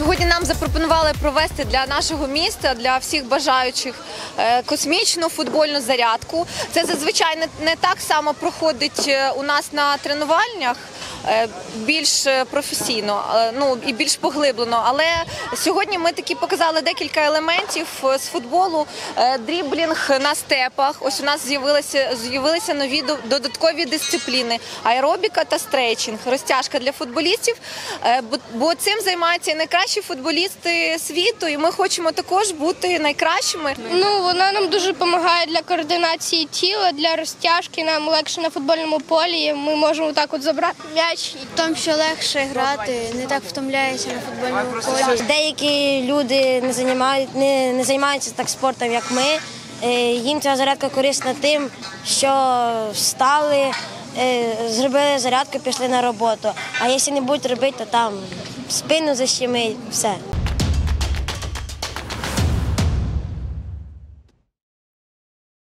Сьогодні нам запропонували провести для нашого міста, для всіх бажаючих е, космічну футбольну зарядку. Це зазвичай не, так само проходить е, у нас на тренувальнях. Е, Більш е, професійно, е, ну і більш поглиблено. Але сьогодні ми таки показали декілька елементів з футболу. Дріблінг на степах. Ось у нас з'явилися з'явилися нові до- додаткові дисципліни: аеробіка та стрейчинг, розтяжка для футболістів. Бо, цим займаються найкращі футболісти світу, і ми хочемо також бути найкращими. Ну, вона нам дуже допомагає для координації тіла, для розтяжки. Нам легше на футбольному полі. Ми можемо так от забрати м'яч. В тому, що легше грати, не так втомляєшся на футбольному полі. Деякі люди не займають, не, не займаються так спортом, як ми. Е, Їм ця зарядка корисна тим, що встали, е, зробили зарядку, пішли на роботу. А якщо не будуть робити, то там спину защемить, все.